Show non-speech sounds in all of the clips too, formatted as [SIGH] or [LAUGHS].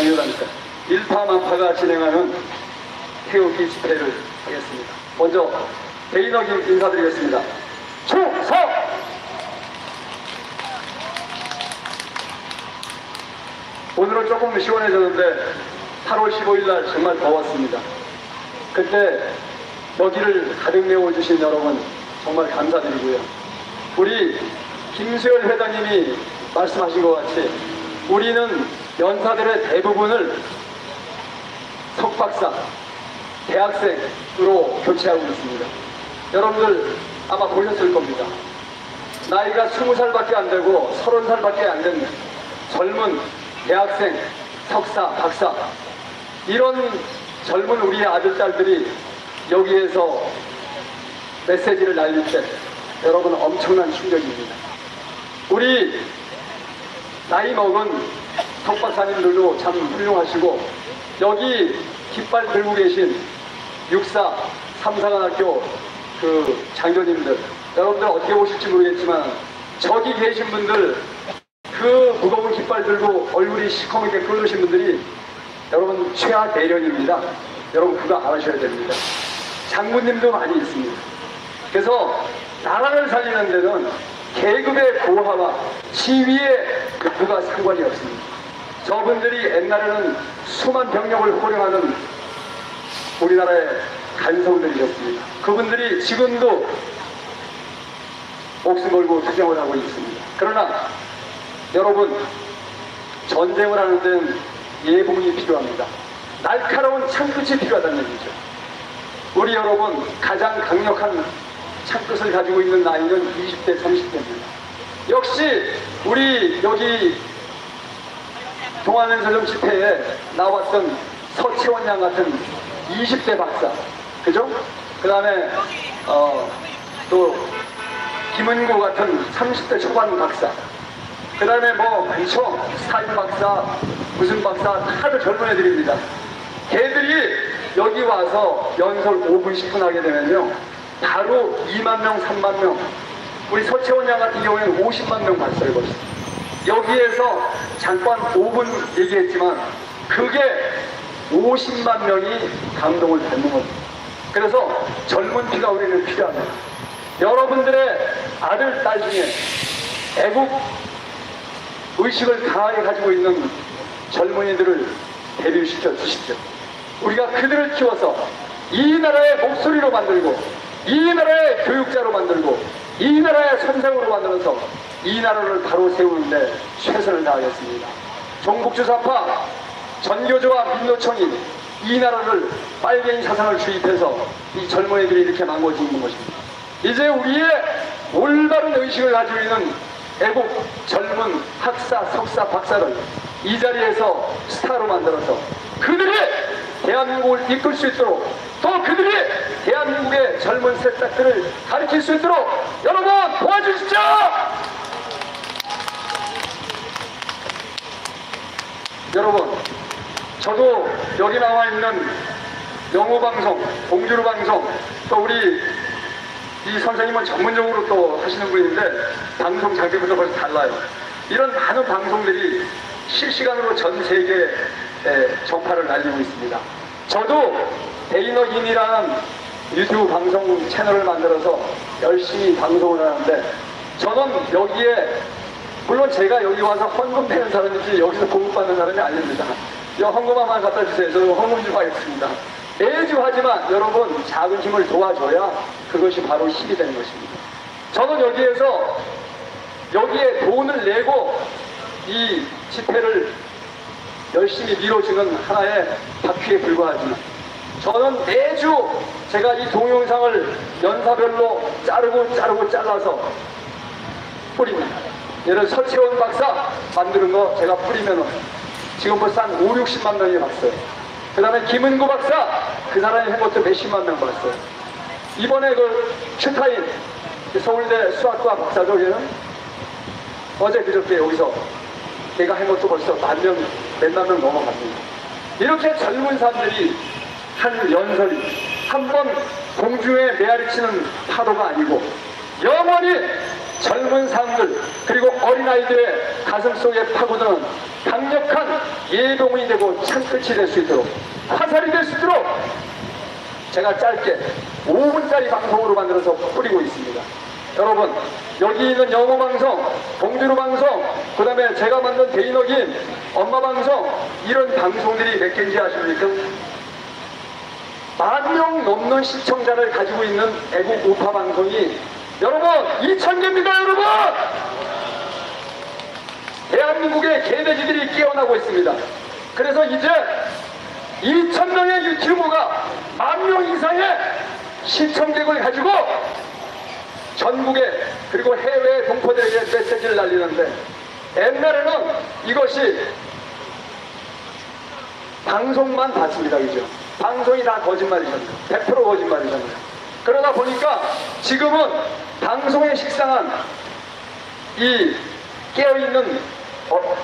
당뇨단체 일파만파가 진행하는 태우기 집회를 하겠습니다. 먼저 대인어김 인사드리겠습니다. 충성! 오늘은 조금 시원해졌는데 8월 15일 날 정말 더웠습니다. 그때 여기를 가득 메워주신 여러분 정말 감사드리고요. 우리 김수열 회장님이 말씀하신 것 같이 우리는 연사들의 대부분을 석박사, 대학생으로 교체하고 있습니다. 여러분들 아마 보셨을 겁니다. 나이가 20살밖에 안 되고 30살밖에 안 되는 젊은 대학생, 석사, 박사 이런 젊은 우리의 아들, 딸들이 여기에서 메시지를 날릴 때 여러분 엄청난 충격입니다. 우리 나이 먹은 석박사님들도 참 훌륭하시고 여기 깃발 들고 계신 육사 삼사관학교 그 장교님들 여러분들 어떻게 보실지 모르겠지만 저기 계신 분들 그 무거운 깃발 들고 얼굴이 시커멓게 끓으신 분들이 여러분 최하 대련입니다. 여러분 그거 알아셔야 됩니다. 장군님도 많이 있습니다. 그래서 나라를 살리는 데는 계급의 고하와 지위의 그가 상관이 없습니다. 저분들이 옛날에는 수만 병력을 호령하는 우리나라의 간성들이었습니다. 그분들이 지금도 목숨 걸고 투쟁을 하고 있습니다. 그러나 여러분 전쟁을 하는 데는 예봉이 필요합니다. 날카로운 창끝이 필요하다는 얘기죠. 우리 여러분 가장 강력한 창끝을 가지고 있는 나이는 20대, 30대입니다. 역시 우리 여기 동안연설령 집회에 나왔던 서채원 양 같은 20대 박사, 그죠? 그 다음에 어, 또 김은구 같은 30대 초반 박사, 그 다음에 뭐 많죠? 스타인 박사, 무슨 박사 다들 젊은 애들입니다. 걔들이 여기 와서 연설 5분, 10분 하게 되면요. 바로 2만 명, 3만 명. 우리 서채원 양 같은 경우에는 50만 명 벌써. 여기에서 잠깐 5분 얘기했지만 그게 50만 명이 감동을 받는 겁니다. 그래서 젊은 피가 우리는 필요합니다. 여러분들의 아들, 딸 중에 애국 의식을 강하게 가지고 있는 젊은이들을 데뷔시켜 주십시오. 우리가 그들을 키워서 이 나라의 목소리로 만들고 이 나라의 교육자로 만들고 이 나라의 선생으로 만들어서 이 나라를 바로 세우는데 최선을 다하겠습니다. 종북주사파 전교조와 민노총이 이 나라를 빨갱이 사상을 주입해서 이 젊은이들이 이렇게 망가지는 것입니다. 이제 우리의 올바른 의식을 가지고 있는 애국 젊은 학사, 석사, 박사를 이 자리에서 스타로 만들어서 그들이 대한민국을 이끌 수 있도록 또 그들이 대한민국의 젊은 새싹들을 가르칠 수 있도록 여러분 도와주십시오! 여러분, 저도 여기 나와 있는 영어 방송, 공주로 방송, 또 우리 이 선생님은 전문적으로 또 하시는 분인데 방송 장비부터 벌써 달라요. 이런 많은 방송들이 실시간으로 전 세계에 전파를 날리고 있습니다. 저도 데이너인이라는 유튜브 방송 채널을 만들어서 열심히 방송을 하는데 저는 여기에 물론 제가 여기 와서 헌금 내는 사람이지 여기서 공급받는 사람이 아닙니다. 이 헌금 하나 갖다 주세요. 저는 헌금 좀 하겠습니다. 매주 하지만 여러분 작은 힘을 도와줘야 그것이 바로 힘이 되는 것입니다. 저는 여기에서 여기에 돈을 내고 이 집회를 열심히 밀어주는 하나의 바퀴에 불과하지만 저는 매주 제가 이 동영상을 연사별로 자르고 자르고 잘라서 뿌립니다. 예를 설채원 박사 만드는 거 제가 뿌리면은 지금 벌써 한 5, 60만 명이 봤어요. 그 다음에 김은구 박사 그 사람이 한 것도 몇십만 명 봤어요. 이번에 그 슈타인 서울대 수학과 박사죠 얘는 어제 그저께 여기서 걔가 한 것도 벌써 만 명, 몇만 명 넘어갔습니다. 이렇게 젊은 사람들이 한 연설이 한 번 공중에 메아리치는 파도가 아니고 영원히 젊은 사람들 그리고 어린아이들의 가슴 속에 파고드는 강력한 예동이 되고 창끝이 될 수 있도록 화살이 될 수 있도록 제가 짧게 5분짜리 방송으로 만들어서 뿌리고 있습니다. 여러분 여기 있는 영어 방송, 동주루 방송, 그 다음에 제가 만든 데이너긴 엄마 방송 이런 방송들이 몇 개인지 아십니까? 만 명 넘는 시청자를 가지고 있는 애국 우파 방송이 여러분 2,000개입니다 여러분! 대한민국의 개돼지들이 깨어나고 있습니다. 그래서 이제 2,000명의 유튜버가 만 명 이상의 시청객을 가지고 전국에 그리고 해외 동포들에게 메시지를 날리는데 옛날에는 이것이 방송만 봤습니다. 그죠? 방송이 다 거짓말이잖아요. 100% 거짓말이잖아요. 그러다 보니까 지금은 방송에 식상한 이 깨어있는 어,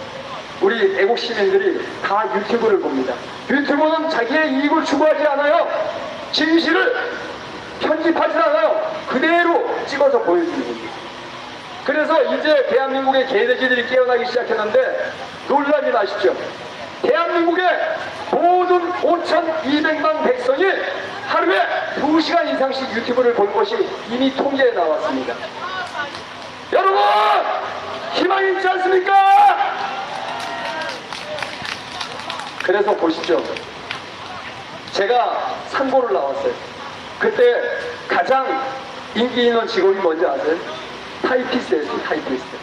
우리 애국 시민들이 다 유튜브를 봅니다. 유튜브는 자기의 이익을 추구하지 않아요. 진실을 편집하지 않아요. 그대로 찍어서 보여주는 겁니다. 그래서 이제 대한민국의 개돼지들이 깨어나기 시작했는데 놀라지 마십시오. 대한민국의 모든 5,200만 백성이 하루에 2시간 이상씩 유튜브를 본 것이 이미 통계에 나왔습니다. 여러분! 희망이 있지 않습니까? 그래서 보시죠. 제가 상고를 나왔어요. 그때 가장 인기 있는 직업이 뭔지 아세요? 타이피스트였어요, 타이피스트.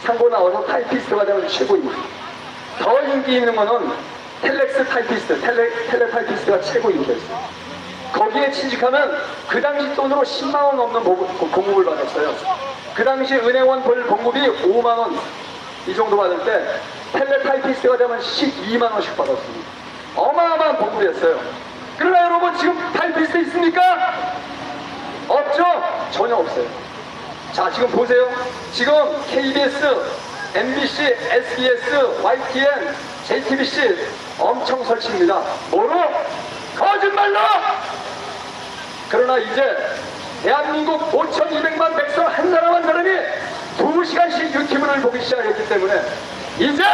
상고 나와서 타이피스트가 되면 최고입니다. 더 인기 있는 거는 텔렉스 타이피스트, 텔레, 텔레 타이피스트가 최고 인기였어요. 거기에 취직하면 그 당시 돈으로 10만 원 넘는 봉급을 받았어요. 그 당시 은행원 벌 봉급이 5만 원 이 정도 받을 때 텔레타이피스트가 되면 12만 원씩 받았습니다. 어마어마한 봉급이었어요. 그러나 여러분 지금 타이피스트 있습니까? 없죠? 전혀 없어요. 자 지금 보세요. 지금 KBS, MBC, SBS, YTN, JTBC 엄청 설치입니다. 뭐로? 거짓말로! 그러나 이제 대한민국 5,200만 백성 한 사람 한 사람이 두 시간씩 유튜브를 보기 시작했기 때문에 이제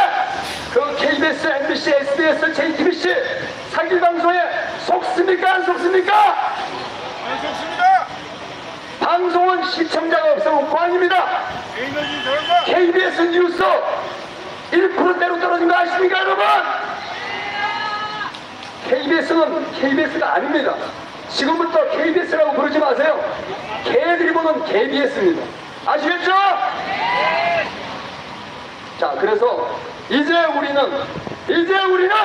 그 KBS, MBC, SBS, JTBC 사기 방송에 속습니까 안 속습니까? 안 좋습니다. 방송은 시청자가 없으면 꽝입니다. KBS 뉴스 1%대로 떨어진 거 아십니까 여러분? KBS는 KBS가 아닙니다. 지금부터 KBS라고 부르지 마세요. 개들이 보는 KBS입니다. 아시겠죠? 자, 그래서 이제 우리는 이제 우리는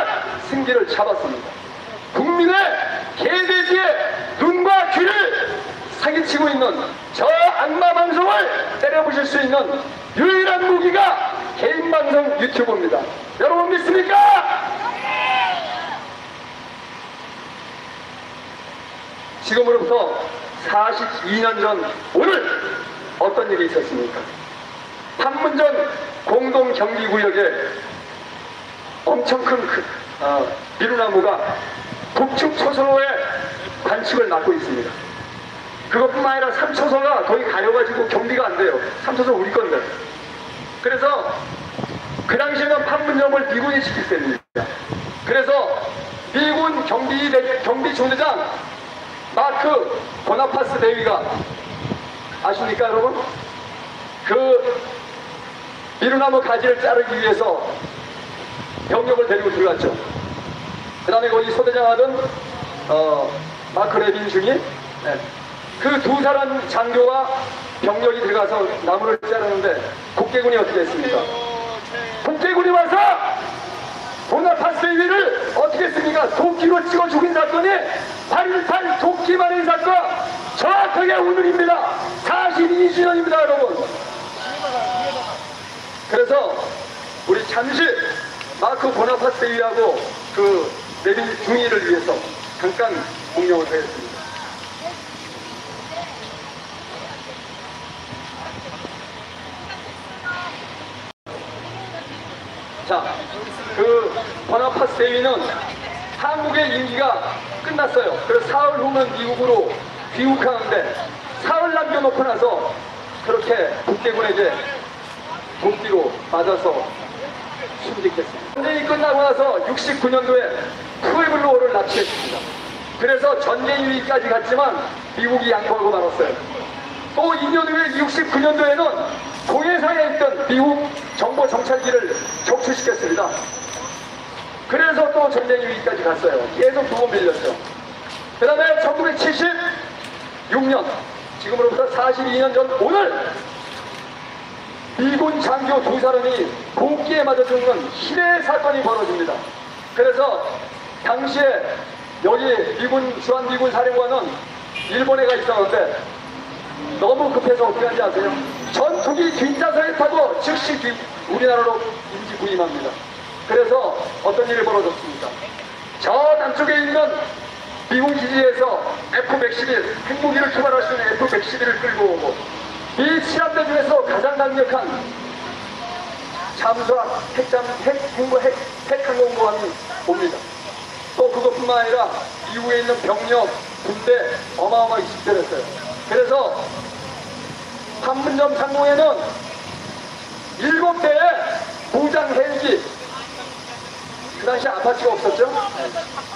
승기를 잡았습니다. 국민의 개돼지의 눈과 귀를 사기치고 있는 저 악마 방송을 때려부실 수 있는 유일한 무기가 개인 방송 유튜브입니다. 여러분 믿습니까? 지금으로부터 42년 전 오늘 어떤 일이 있었습니까? 판문점 공동 경기구역에 엄청 큰 그, 어, 미루나무가 북측 초선호에 관측을 맡고 있습니다. 그것뿐만 아니라 3초선가 거의 가려가지고 경비가 안 돼요. 3초선 우리 건데. 그래서 그 당시에는 판문점을 미군이 지킬 때입니다. 그래서 미군 경비 대- 경비 중대장 마크 보나파스 대위가 아십니까 여러분? 그 미루나무 가지를 자르기 위해서 병력을 데리고 들어갔죠. 그 다음에 거기 소대장 하던 어, 마크 레빈 중이 그 두 사람 장교와 병력이 들어가서 나무를 자르는데 국계군이 어떻게 했습니까? 국계군이 와서 보나파스 위를 어떻게 했습니까? 도끼로 찍어 죽인 사건이 8.18 도끼 말인 사건 정확하게 오늘입니다. 42주년입니다 여러분. 그래서 우리 잠시 마크 보나파스 위하고 그 레빈 중위를 위해서 잠깐 공명을 하겠습니다. 자, 그 버나파스 대위는 한국의 임기가 끝났어요. 그래서 사흘 후면 미국으로 귀국하는데 사흘 남겨놓고 나서 그렇게 북대군에게 도끼로 맞아서 순직했습니다. 전쟁이 끝나고 나서 69년도에 푸에블로어를 납치했습니다. 그래서 전쟁 위기까지 갔지만 미국이 양보하고 말았어요. 또 2년 후에 69년도에는 동해상에 있던 미국 정보 정찰기를 격추시켰습니다. 그래서 또 전쟁 위기까지 갔어요. 계속 두 번 밀렸죠. 그 다음에 1976년, 지금으로부터 42년 전 오늘 미군 장교 두 사람이 복기에 맞아 죽는 희대의 사건이 벌어집니다. 그래서 당시에 여기 미군 주한미군 사령관은 일본에 가 있었는데 너무 급해서 어떻게 하는지 아세요? 전투기 뒷좌석에 타고 즉시 귀- 우리나라로 임지 구임합니다. 그래서 어떤 일이 벌어졌습니까? 저 남쪽에 있는 미군 기지에서 F-111 핵무기를 투발할 수 있는 F-111을 끌고 오고 이 실험대 중에서 가장 강력한 잠수함 핵잠 핵 항공 핵, 핵 항공모함이 옵니다. 또 그것뿐만 아니라 이후에 있는 병력 군대 어마어마하게 집결했어요. 그래서 판문점 상공에는 일곱 대의 무장 헬기 그 당시 아파트가 없었죠?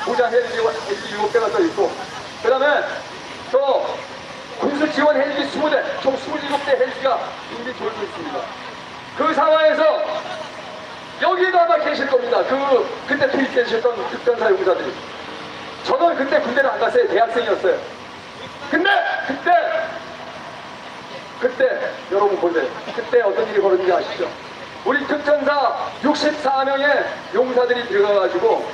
무장 헬기 일곱 대가 더 있고 그 다음에 또 군수 지원 헬기 20대 총 27대 헬기가 이미 돌고 있습니다. 그 상황에서 여기도 아마 계실 겁니다. 그 그때 투입되셨던 특전사 용사들이. 저는 그때 군대를 안 갔어요. 대학생이었어요. 근데 그때 그때 여러분 보세요. 그때 어떤 일이 벌어진지 아시죠? 우리 특전사 64명의 용사들이 들어가가지고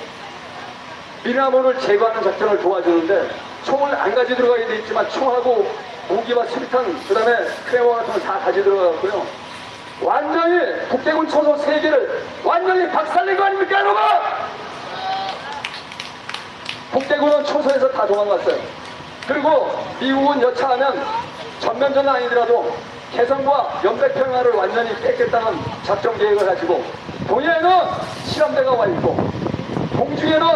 미나몬을 제거하는 작전을 도와주는데 총을 안 가지고 들어가게 돼 있지만 총하고 무기와 수리탄 그 다음에 크레모 같은 거다 가지고 들어가고요. 완전히 국대군 초소 세개를 완전히 박살낸 거 아닙니까 여러분? 국대군은 초소에서 다 도망갔어요. 그리고 미국은 여차하면 전면전은 아니더라도 개성과 연백평화를 완전히 뺏겠다는 작전 계획을 가지고 동해에는 실험대가 와 있고 공중에는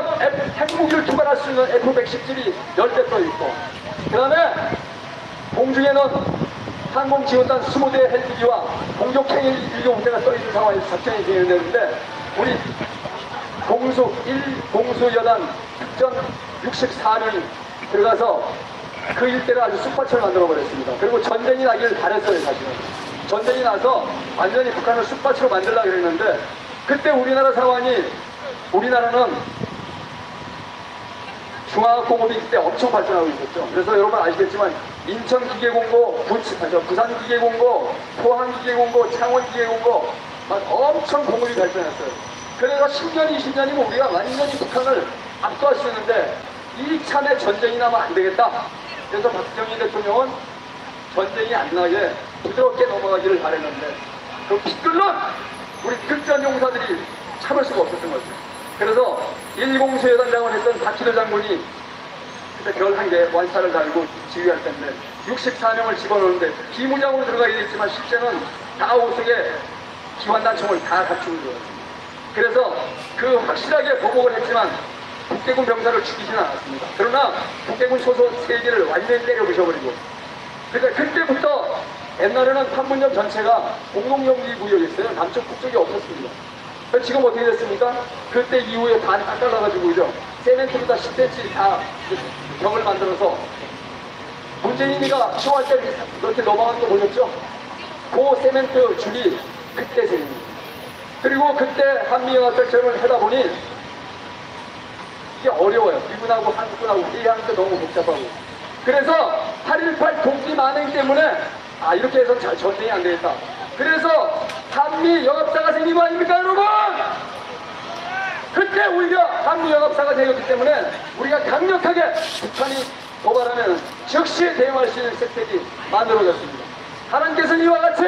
핵무기를 투발할 수 있는 F-117이 10대 떠 있고 그 다음에 공중에는 항공지원단 20대 헬기와 공격행위 1경대가 떠 있는 상황에서 작전이 진행되는데 우리 공수 1 공수 여단 특전 64명이 들어가서 그 일대를 아주 쑥밭을 만들어 버렸습니다. 그리고 전쟁이 나기를 바랬어요 사실은. 전쟁이 나서 완전히 북한을 쑥밭으로 만들려고 그랬는데 그때 우리나라 상황이 우리나라는 중화학공업이 그때 엄청 발전하고 있었죠. 그래서 여러분 아시겠지만 인천기계공고, 부산기계공고, 포항기계공고, 창원기계공고 막 엄청 공업이 발전했어요. 그래서 10년, 20년이면 우리가 완전히 북한을 압도할 수 있는데 이참에 전쟁이 나면 안 되겠다. 그래서 박정희 대통령은 전쟁이 안 나게 부드럽게 넘어가기를 바랬는데 그 피끓는 우리 특전 용사들이 참을 수가 없었던 거죠. 그래서 1공수여단장을 했던 박희도 장군이 그때 별한개 완사를 달고 지휘할 텐데 64명을 집어넣는데 비무장으로 들어가게 됐지만 실제는 다 오석에 기관단총을 다 갖추고 들어갔습니다. 그래서 그 확실하게 보복을 했지만 북대군 병사를 죽이지는 않았습니다. 그러나 북대군 소속 세개를 완전히 때려 부셔버리고 그러니까 그때부터 옛날에는 판문점 전체가 공동영지 구역이었어요. 남쪽 북쪽이 없었습니다. 그럼 지금 어떻게 됐습니까? 그때 이후에 반 깎아가지고 그죠? 세멘트로 다 10cm 다 벽을 만들어서 문재인이가 시호할 때 이렇게 넘어간 거 보셨죠? 그 세멘트 줄이 그때 생깁니다. 그리고 그때 한미영합작전을 하다 보니 이게 어려워요. 미군하고 한국군하고 이해하는 게 너무 복잡하고. 그래서 8.18 독기 만행 때문에 아 이렇게 해서 잘 전쟁이 안 되겠다. 그래서 한미 영합사가 생긴 거 아닙니까 여러분? 그때 오히려 한미 영합사가 되었기 때문에 우리가 강력하게 북한이 도발하면 즉시 대응할 수 있는 세택이 만들어졌습니다. 하나님께서는 이와 같이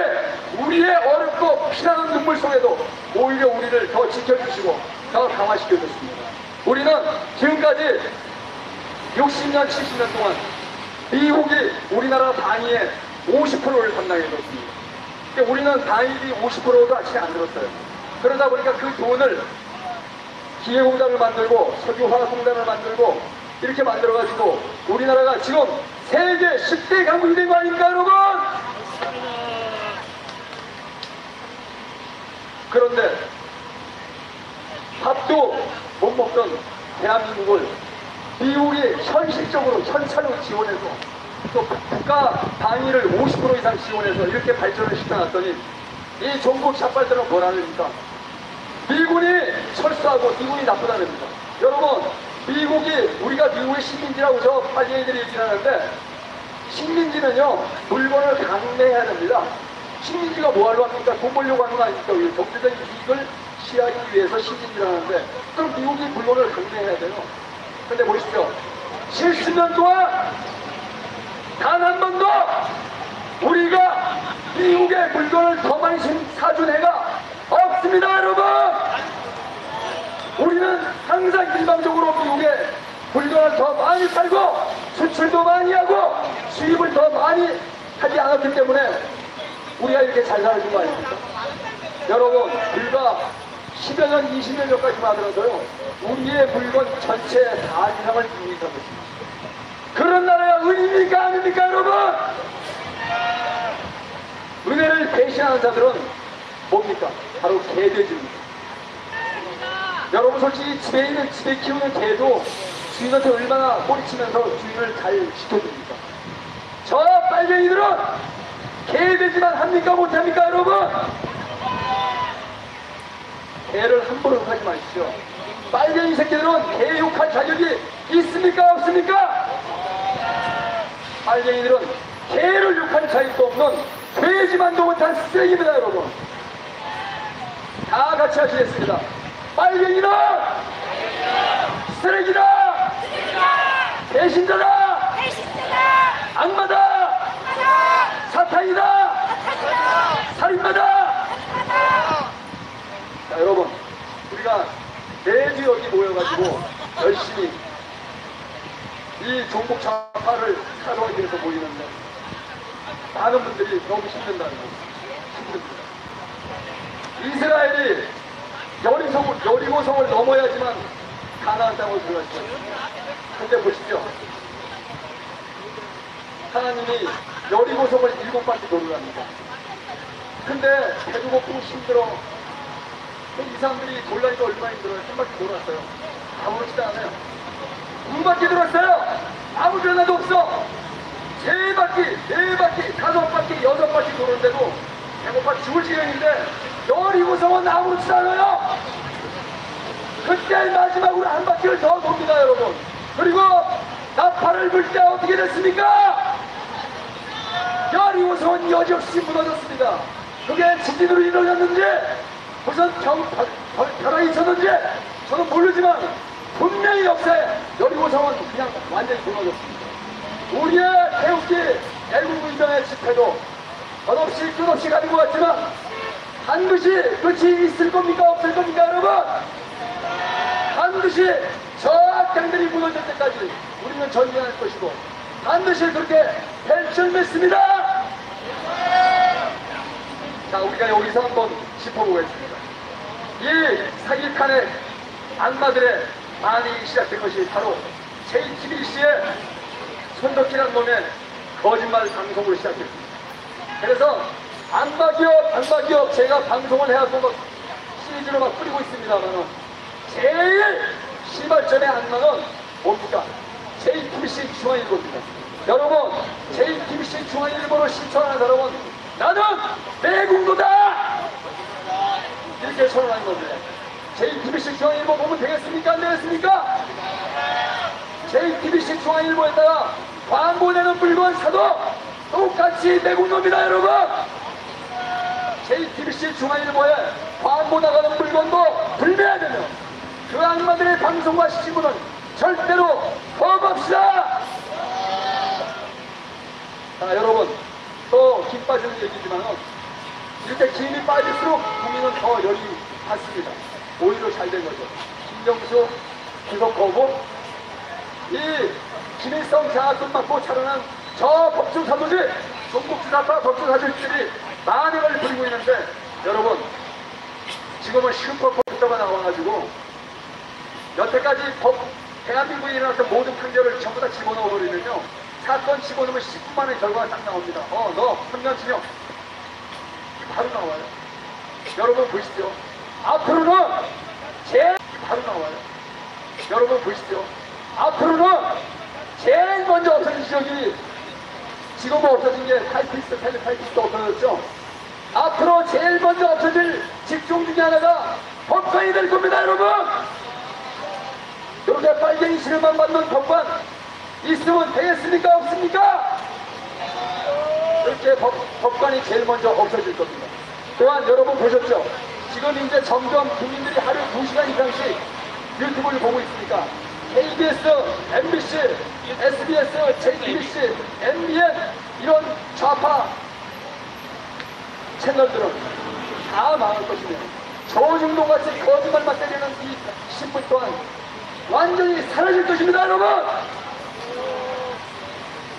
우리의 어렵고 피나는 눈물 속에도 오히려 우리를 더 지켜주시고 더 강화시켜줬습니다. 우리는 지금까지 60년, 70년 동안 미국이 우리나라 방위의 50%를 담당해줬습니다. 근데 우리는 방위비 50%도 아직 안 들었어요. 그러다 보니까 그 돈을 기계공단을 만들고 석유화학공단을 만들고 이렇게 만들어가지고 우리나라가 지금 세계 10대 강국이 된 거 아닙니까 여러분? 그런데 못 먹던 대한민국을 미국이 현실적으로 현찰로 지원해서 또 국가 단위를 50% 이상 지원해서 이렇게 발전을 시켜놨더니 이 종국 샷발들은 뭐라 합니까? 미군이 철수하고 미군이 나쁘다랍니다. 여러분, 미국이 우리가 미국의 식민지라고 저 빨갱이들이 얘기를 하는데 식민지는요 물건을 강매해야 됩니다. 식민지가 뭐하러 합니까? 돈 벌려고 하는 거 아닙니까? 경제적인 이익을 취하기 위해서 하는데 그럼 미국이 물건을 강매해야 돼요. 근데 보십시오. 70년 동안 단 한 번도 우리가 미국의 물건을 더 많이 신- 사준 해가 없습니다, 여러분! 우리는 항상 일방적으로 미국에 물건을 더 많이 팔고 수출도 많이 하고 수입을 더 많이 하지 않았기 때문에 우리가 이렇게 잘 살아준 거 아닙니까? 여러분, 불과 10여 년, 20년 전까지만 하더라도요, 우리의 물건 전체 다 이상을 미국이 사고 있습니다. 그런 나라가 은입니까? 아닙니까, 여러분? 은혜를 배신하는 자들은 뭡니까? 바로 개돼지입니다. 여러분 솔직히 집에 있는 집에 키우는 개도 주인한테 얼마나 꼬리치면서 주인을 잘 지켜줍니까? 저 빨갱이들은 개돼지만 합니까 못합니까 여러분? 개를 함부로 욕하지 마십시오. 빨갱이 새끼들은 개 욕할 자격이 있습니까 없습니까? 빨갱이들은 개를 욕할 자격도 없는 돼지만도 못한 쓰레기입니다 여러분. 다 같이 하시겠습니다. 빨갱이다! 쓰레기다! 배신자다! 악마다! 사탄이다! 살인마다! 자, 여러분, 우리가 매주 여기 모여가지고 열심히 이 종북 좌파를 사도하기 위해서 모이는데 많은 분들이 너무 힘든다는 거 힘듭니다. 이스라엘이 여리성을, 여리고성을 넘어야지만 가나안 땅을 들어갈 수 있어요. 근데 보십시오. 하나님이 여리고성을 일곱 바퀴 돌으랍니다. 근데 배도 고프고 힘들어. 이 사람들이 돌라니까 얼마나 힘들어요. 한 바퀴 돌았어요. 아무렇지도 않아요. 두 바퀴 돌았어요. 아무 변화도 없어. 세 바퀴, 네 바퀴, 다섯 바퀴, 여섯 바퀴 도는데도 배고파 죽을 지경인데 여리고성은 아무렇지도 않아요. 그때 마지막으로 한 바퀴를 더 돕니다, 여러분. 그리고 나팔을 불 때 어떻게 됐습니까? 여리고성은 여지없이 무너졌습니다. 그게 지진으로 이루어졌는지 무슨 벼락이 있었는지 저는 모르지만 분명히 역사에 여리고성은 그냥 완전히 무너졌습니다. 우리의 태극기 애국운동의 집회도 끝없이 끝없이 가는 것 같지만 반드시 끝이 있을 겁니까 없을 겁니까 여러분? 반드시 저 악당들이 무너질 때까지 우리는 전쟁할 것이고 반드시 그렇게 될줄 믿습니다. 자 우리가 여기서 한번 짚어보겠습니다. 이 사기칸의 악마들의 반이 시작된 것이 바로 JTBC의 손덕기란 놈의 거짓말 방송으로 시작했습니다. 그래서 안마기업, 안마기업 제가 방송을 해갖고 막 시리즈로 막 뿌리고 있습니다만은 제일 시발점의 안마는 뭡니까? JTBC 중앙일보입니다. 여러분, JTBC 중앙일보를 신청하는 사람은 나는 내국노다! 이렇게 선언한 건데 JTBC 중앙일보 보면 되겠습니까? 안 되겠습니까? JTBC 중앙일보에다가 광고 내는 물건 사도 똑같이 내국 놈이다 여러분 JTBC 중앙일보에 광고 나가는 물건도 불매하되며 그 악마들의 방송과 시신문은 절대로 거부합시다 자 여러분 또김 빠지는 얘기지만 이렇게 김이 빠질수록 국민은 더 열이 받습니다. 오히려 잘 된 거죠. 김정수 구속 거부 이 김일성 장학금 받고 자라난 저 법중 사도지 종북주사파 법중 사도들이 만행을 부리고 있는데 여러분 지금은 슈퍼컴퓨터가 나와가지고 여태까지 법 대한민국에 일어났던 모든 판결을 전부 다 집어넣어 버리면요. 사건 집어넣으면 10분 만에 결과가 딱 나옵니다. 어너 판결치명 바로 나와요 여러분 보십시오 앞으로는 제 바로 안 나와요. 여러분 보시죠. 앞으로는 제일 먼저 없어진 지역이 지금 뭐 없어진 게 타이피스트, 텔레타이피스트 없어졌죠. 앞으로 제일 먼저 없어질 직종 중에 하나가 법관이 될 겁니다, 여러분. 요새 빨갱이 시름만 받는 법관 있으면 되겠습니까? 없습니까? 이렇게 법, 법관이 제일 먼저 없어질 겁니다. 또한 여러분 보셨죠? 지금 이제 점점 국민들이 하루 2시간 이상씩 유튜브를 보고 있으니까 KBS, MBC, SBS, JTBC, MBN 이런 좌파 채널들은 다 망할 것이며 조중동같이 거짓말만 때리는 이 신문 또한 완전히 사라질 것입니다 여러분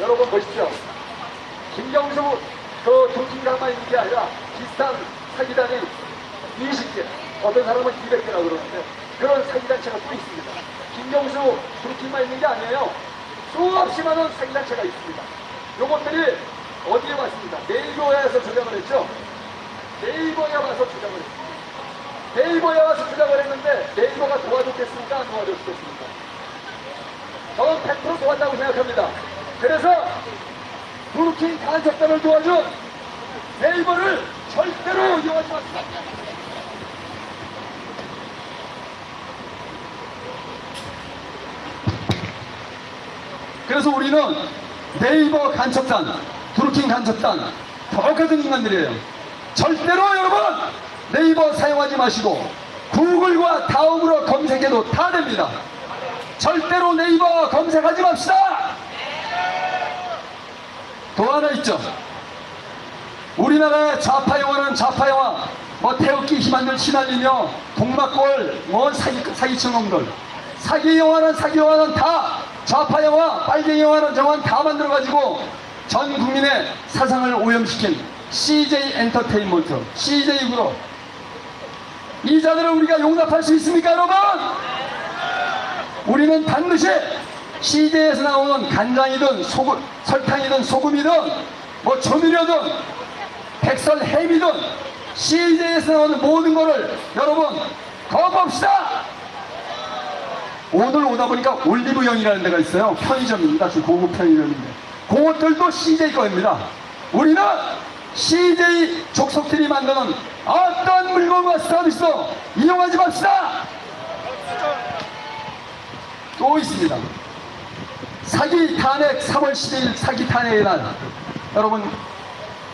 여러분 보십시오 김경수 그 도킹가만 있는 게 아니라 비슷한 사기단이 20개 어떤 사람은 200개라고 그러는데 그런 사기단체가 또 있습니다. 김경수 도킹만 있는 게 아니에요. 수없이 많은 사기단체가 있습니다. 요것들이 어디에 왔습니다 네이버에서 조작을 했죠. 네이버에 와서 조작을 했습니다. 네이버에 와서 조작을 했는데 네이버가 도와줬겠습니까? 안 도와줬겠습니까? 저는 100% 도왔다고 생각합니다. 그래서 브루킹 간섭단을 도와준 네이버를 절대로 이용하지 마십시오. 그래서 우리는 네이버 간첩단, 브루킹 간첩단, 똑같은 인간들이에요. 절대로 여러분 네이버 사용하지 마시고 구글과 다음으로 검색해도 다 됩니다. 절대로 네이버 검색하지 맙시다. 또 하나 있죠. 우리나라의 좌파 영화는 좌파 영화, 뭐 태극기 희만들 시날리며 동막골, 뭐 사기 사기친 놈들. 사기 영화는 사기 영화는 다 좌파 영화, 빨갱이 영화는 정한 다 만들어 가지고 전 국민의 사상을 오염시킨 CJ 엔터테인먼트, CJ 그룹. 이 자들을 우리가 용납할 수 있습니까, 여러분? 우리는 반드시 CJ에서 나오는 간장이든 소금, 설탕이든 소금이든 뭐 조미료든 백설 햄이든 CJ에서 나오는 모든 거를 여러분 거봅시다. 오늘 오다 보니까 올리브영이라는 데가 있어요. 편의점입니다. 아주 고급 편의점인데. 그것들도 CJ 거입니다. 우리는 CJ 족속들이 만드는 어떤 물건과 서비스 이용하지 맙시다. 또 있습니다. 사기 탄핵 3월 10일 사기 탄핵의 날 여러분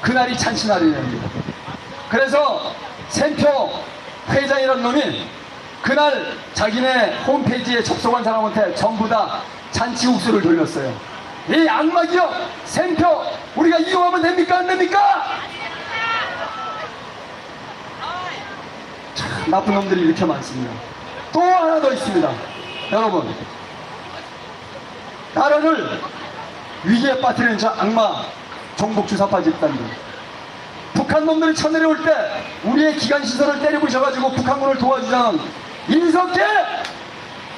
그날이 잔치날이랍니다. 그래서 샘표 회장이라는 놈이 그날 자기네 홈페이지에 접속한 사람한테 전부 다 잔치국수를 돌렸어요. 이 악마 기업 샘표 우리가 이용하면 됩니까 안 됩니까? 참 나쁜 놈들이 이렇게 많습니다. 또 하나 더 있습니다. 여러분 나라를 위기에 빠뜨리는 저 악마 종북 주사파 집단들 북한 놈들이 쳐내려올 때 우리의 기관 시설을 때리고 있어가지고 북한군을 도와주자는 이석계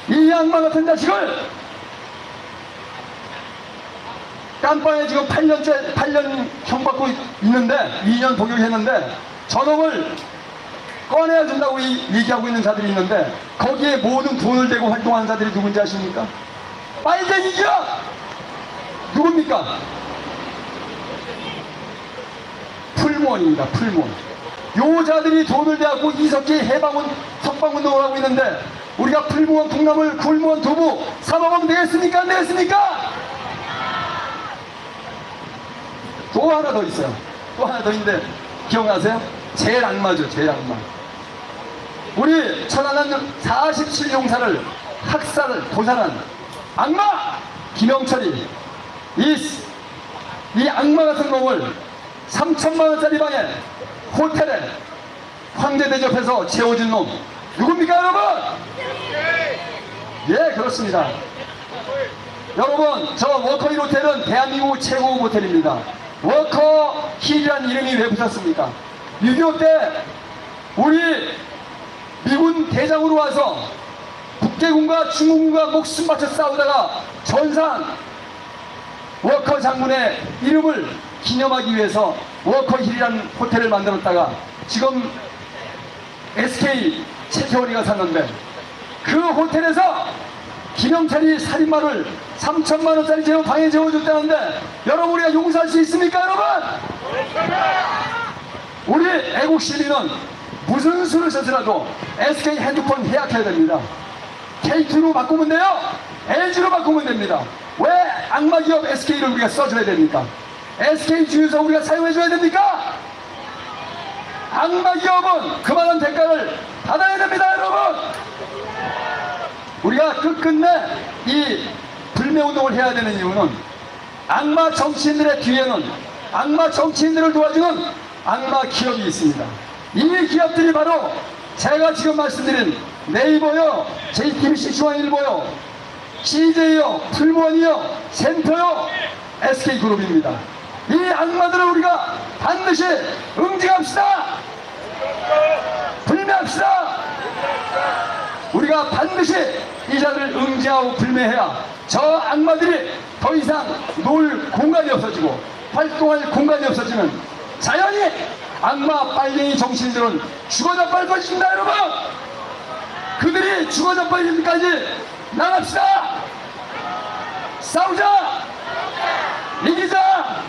이 악마 같은 자식을 깜빵에 지금 8년째 8년 형 받고 있는데 2년 복역했는데 저놈을 꺼내야 된다고 이- 얘기하고 있는 자들이 있는데 거기에 모든 돈을 대고 활동하는 자들이 누군지 아십니까? 기업 누굽니까? 풀무원입니다. 풀무원. 요 자들이 돈을 대갖고 이석기 해방운 석방운동을 하고 있는데 우리가 풀무원, 콩나물, 굴무원, 두부 사먹으면 되겠습니까? 안 되겠습니까? 또 하나 더 있어요. 또 하나 더 있는데 기억나세요? 제일 악마죠. 제일 악마. 우리 천안함 47용사를 학살을 도살한 악마 김영철이 이, 이 악마 같은 놈을 3천만 원짜리 방에 호텔에 황제 대접해서 재워준 놈 누굽니까 여러분? 예 그렇습니다. 여러분 저 워커힐 호텔은 대한민국 최고 호텔입니다. 워커 힐이라는 이름이 왜 붙었습니까? 6.25 때 우리 미군 대장으로 와서 북괴군과 중국군과 목숨 바쳐 싸우다가 전사한 워커 장군의 이름을 기념하기 위해서 워커힐이라는 호텔을 만들었다가 지금 SK 최태원이가 샀는데 그 호텔에서 김영철이 살인마를 3천만 원짜리 재원 방에 재워줬다는데 여러분 우리가 용서할 수 있습니까 여러분? 우리 애국 시민은 무슨 수를 써서라도 SK 핸드폰 해약해야 됩니다. K2로 바꾸면 돼요. LG로 바꾸면 됩니다. 왜 악마 기업 SK를 우리가 써줘야 됩니까? SK 주유소 우리가 사용해줘야 됩니까? 악마 기업은 그만한 대가를 받아야 됩니다, 여러분. 우리가 끝끝내 이 불매운동을 해야 되는 이유는 악마 정치인들의 뒤에는 악마 정치인들을 도와주는 악마 기업이 있습니다. 이 기업들이 바로 제가 지금 말씀드린 네이버요, JTBC 중앙일보요, CJ요, 풀무원이요, 센터요, SK그룹입니다. 이 악마들을 우리가 반드시 응징합시다! 불매합시다! 우리가 반드시 이 자들을 응징하고 불매해야 저 악마들이 더 이상 놀 공간이 없어지고 활동할 공간이 없어지면 자연히 악마 빨갱이 정신들은 죽어져 빨 것입니다 여러분 그들이 죽어져 빨 때까지 나갑시다! 싸우자! 이기자!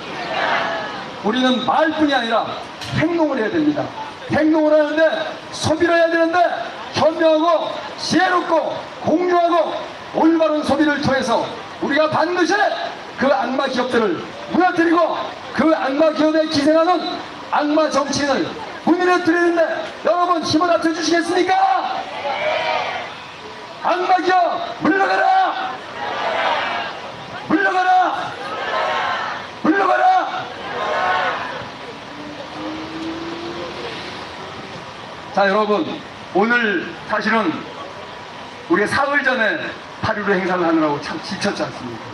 우리는 말뿐이 아니라 행동을 해야 됩니다. 행동을 하는데 소비를 해야 되는데 현명하고 지혜롭고 공유하고 올바른 소비를 통해서 우리가 반드시 그 악마 기업들을 무너뜨리고 그 악마 기업에 기생하는 악마 정치인을 무너뜨리는데 여러분 힘을 합쳐주시겠습니까? 악마 기업 물러가라! 물러가라! 물러가라! 자 여러분 오늘 사실은 우리가 사흘 전에 8.15 행사를 하느라고 참 지쳤지 않습니까?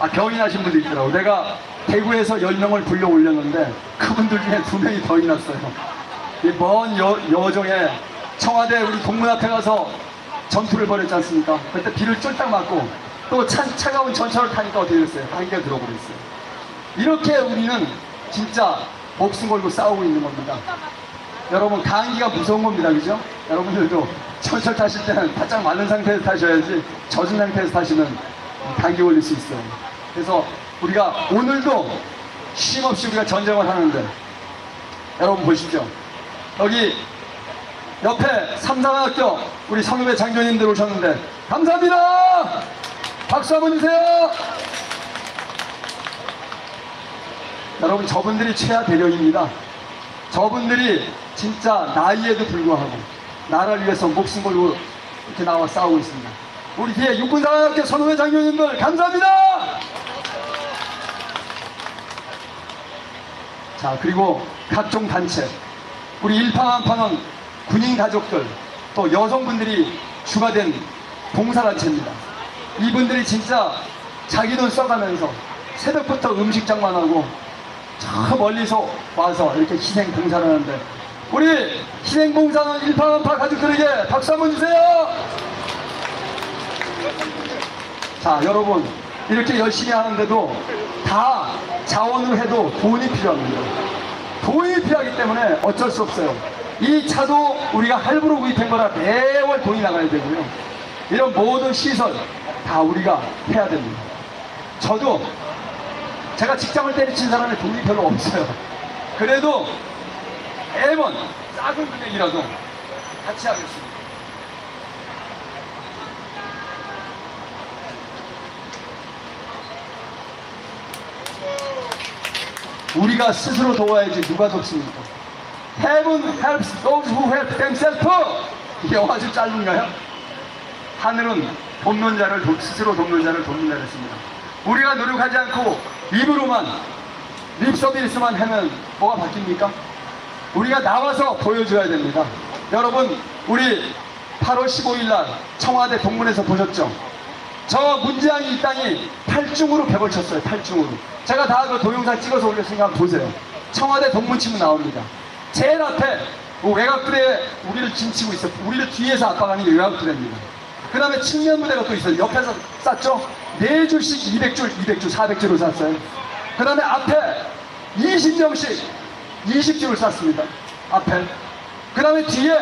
아 병이 나신 분도 있더라고 내가 대구에서 10명을 불러 올렸는데 그분들 중에 두 명이 병이 났어요 이먼 여정에 청와대 우리 동문 앞에 가서 전투를 벌였지 않습니까? 그때 비를 쫄딱 맞고 또 차, 차가운 전철을 타니까 어떻게 됐어요? 감기가 들어버렸어요 이렇게 우리는 진짜 목숨 걸고 싸우고 있는 겁니다 여러분 감기가 무서운 겁니다 그죠? 여러분들도 전철 타실 때는 바짝 마른 상태에서 타셔야지 젖은 상태에서 타시면 감기 걸릴 수 있어요 그래서 우리가 오늘도 쉼없이 우리가 전쟁을 하는데 여러분 보십시오 여기 옆에 삼상학교 우리 성유배 장교님들 오셨는데 감사합니다 박수 한번 주세요 여러분 저분들이 최하 대령입니다 저분들이 진짜 나이에도 불구하고 나라를 위해서 목숨 걸고 이렇게 나와 싸우고 있습니다. 우리 뒤에 육군사학교 선후배 장교님들 감사합니다. 자 그리고 각종 단체 우리 일파만파는 군인 가족들 또 여성분들이 추가된 봉사단체입니다. 이분들이 진짜 자기 돈 써가면서 새벽부터 음식 장만 하고 저 멀리서 와서 이렇게 희생 봉사를 하는데 우리 희생 봉사는 일파만파 가족들에게 박수 한번 주세요. 자 여러분 이렇게 열심히 하는데도 다 자원으로 해도 돈이 필요합니다. 필요하기 때문에 어쩔 수 없어요. 이 차도 우리가 할부로 구입한 거라 매월 돈이 나가야 되고요. 이런 모든 시설 다 우리가 해야 됩니다. 저도 제가 직장을 때려친 사람의 돈이 별로 없어요. 그래도 매번 작은 금액이라도 같이 하겠습니다. 우리가 스스로 도와야지 누가 돕습니까? Heaven helps those who help themselves. 이게 좀 짧은가요? 하늘은 돕는 자를 도- 스스로 돕는 자를 돕는 자를 씁니다. 우리가 노력하지 않고 입으로만 립 서비스만 하면 뭐가 바뀝니까? 우리가 나와서 보여줘야 됩니다. 여러분 우리 8월 15일 날 청와대 동문에서 보셨죠? 저 문재양이 이 땅이 탈중으로 벽을 쳤어요. 탈중으로. 제가 다 그 동영상 찍어서 올렸으니까 보세요. 청와대 동문 치면 나옵니다. 제일 앞에 그 외곽부대 우리를 짐치고 있어. 우리를 뒤에서 압박하는 게 외곽부대입니다. 그 다음에 측면 부대가 또 있어요. 옆에서 쌌죠? 네 줄씩 200줄, 200줄, 400줄을 쌌어요. 그 다음에 앞에 20명씩 20줄을 쌌습니다. 앞에. 그 다음에 뒤에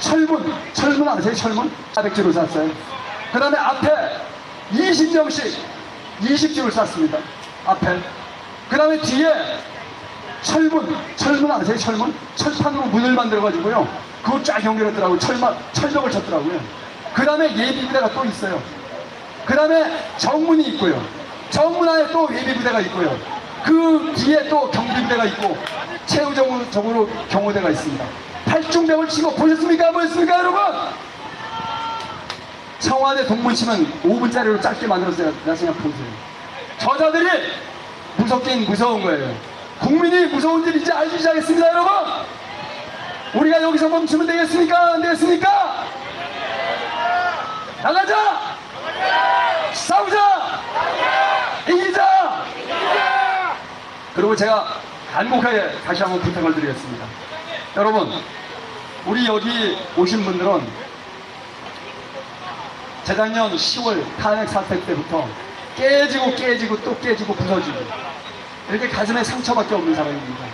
철문, 철문 아세요? 철문? 400주를 샀어요. 그 다음에 앞에 20명씩 20주를 샀습니다. 앞에. 그 다음에 뒤에 철문, 철문 아세요? 철문? 철판으로 문을 만들어가지고요. 그거 쫙 연결했더라고요. 철만, 철벽을 쳤더라고요. 그 다음에 예비부대가 또 있어요. 그 다음에 정문이 있고요. 정문 안에 또 예비부대가 있고요. 그 뒤에 또 경비부대가 있고 최후적으로 경호대가 있습니다. 팔중병을 치고 보셨습니까? 보셨습니까, 여러분? 청와대 동문 치면 5분짜리로 짧게 만들었어요. 나 생각 보세요. 저자들이 무섭긴 무서운 거예요. 국민이 무서운 줄 이제 알기 시작했습니다, 여러분. 우리가 여기서 멈추면 되겠습니까? 안 되겠습니까? 나가자! 싸우자! 이기자! 그리고 제가 간곡하게 다시 한번 부탁을 드리겠습니다. 여러분, 우리 여기 오신 분들은 재작년 10월 탄핵 사태 때부터 깨지고 깨지고 또 깨지고 부서지고 이렇게 가슴에 상처밖에 없는 사람입니다.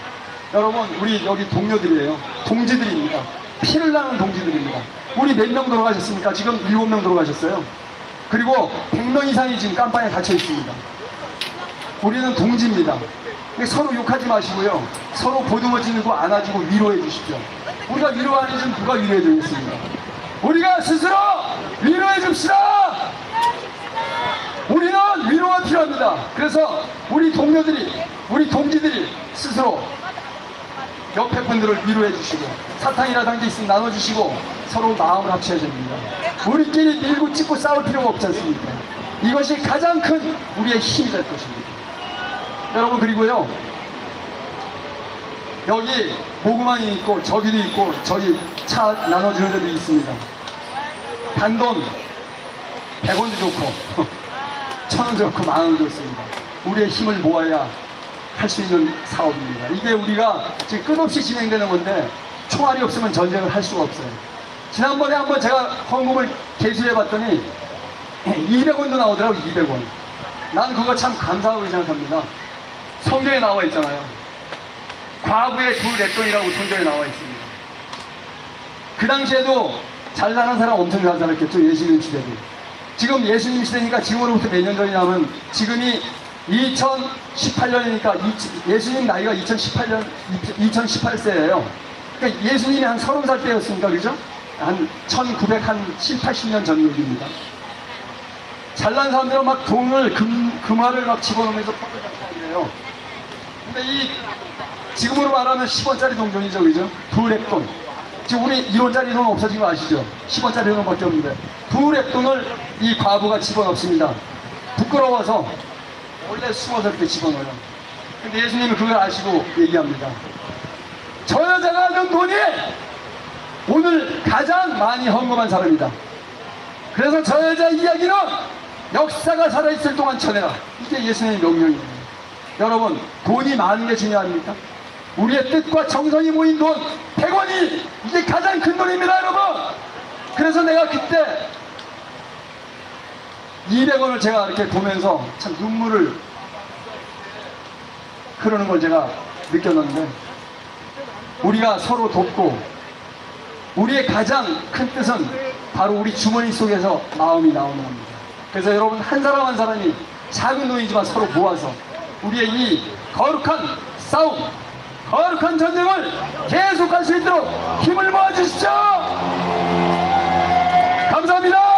여러분, 우리 여기 동료들이에요. 동지들입니다. 피를 나는 동지들입니다. 우리 몇명 돌아가셨습니까? 지금 7명 돌아가셨어요. 그리고 100명 이상이 지금 깜빵에 갇혀 있습니다. 우리는 동지입니다. 서로 욕하지 마시고요. 서로 보듬어 주고 안아주고 위로해 주십시오. 우리가 위로 안 해주면 누가 위로해 주겠습니까? 우리가 스스로 위로해 줍시다! 우리는 위로가 필요합니다. 그래서 우리 동료들이, 우리 동지들이 스스로 옆에 분들을 위로해 주시고 사탕이라든지 있으면 나눠주시고 서로 마음을 합쳐야 됩니다. 우리끼리 밀고 찍고 싸울 필요가 없지 않습니까? 이것이 가장 큰 우리의 힘이 될 것입니다. 여러분 그리고요 여기 보고만이 있고 저기도 있고 저기 차 나눠주는 데도 있습니다. 단돈 100원도 좋고 [LAUGHS] 천원 좋고 만원 좋습니다. 우리의 힘을 모아야 할 수 있는 사업입니다. 이게 우리가 지금 끝없이 진행되는 건데 총알이 없으면 전쟁을 할 수가 없어요. 지난번에 한번 제가 헌금을 개수해 봤더니 200원도 나오더라고 200원. 난 그거 참 감사하고 생각합니다. 성경에 나와 있잖아요. 과부의 두 렛돈이라고 성경에 나와 있습니다. 그 당시에도 잘 나간 사람 엄청 잘 살았겠죠. 예수님 시대도. 지금 예수님 시대니까 지금으로부터 몇 년 전이냐면 지금이 2018년이니까 예수님 나이가 2018년, 2018세예요. 그러니까 예수님이 한 30살 때였으니까 그죠? 한 1970, 80년 전 얘기입니다. 잘난 사람들은 막 돈을 금, 금화를 막 집어넣으면서 잡고 그래요. 근데 이 지금으로 말하면 10원짜리 동전이죠, 그죠? 두랩돈. 지금 우리 1원짜리 돈 없어진 거 아시죠? 10원짜리 돈밖에 없는데 두랩돈을 이 과부가 집어넣습니다. 부끄러워서 원래 숨어서 이렇게 집어넣어요. 근데 예수님은 그걸 아시고 얘기합니다. 저 여자가 하는 돈이 오늘 가장 많이 헌금한 사람이다. 그래서 저 여자 이야기는 역사가 살아있을 동안 전해라. 이게 예수님의 명령이에요. 여러분, 돈이 많은 게 중요합니까? 우리의 뜻과 정성이 모인 돈, 100원이 이게 가장 큰 돈입니다, 여러분! 그래서 내가 그때 200원을 제가 이렇게 보면서 참 눈물을 흐르는 걸 제가 느꼈는데, 우리가 서로 돕고, 우리의 가장 큰 뜻은 바로 우리 주머니 속에서 마음이 나오는 겁니다. 그래서 여러분 한 사람 한 사람이 작은 돈이지만 서로 모아서 우리의 이 거룩한 싸움, 어룩한 전쟁을 계속할 수 있도록 힘을 모아주십시오. 감사합니다.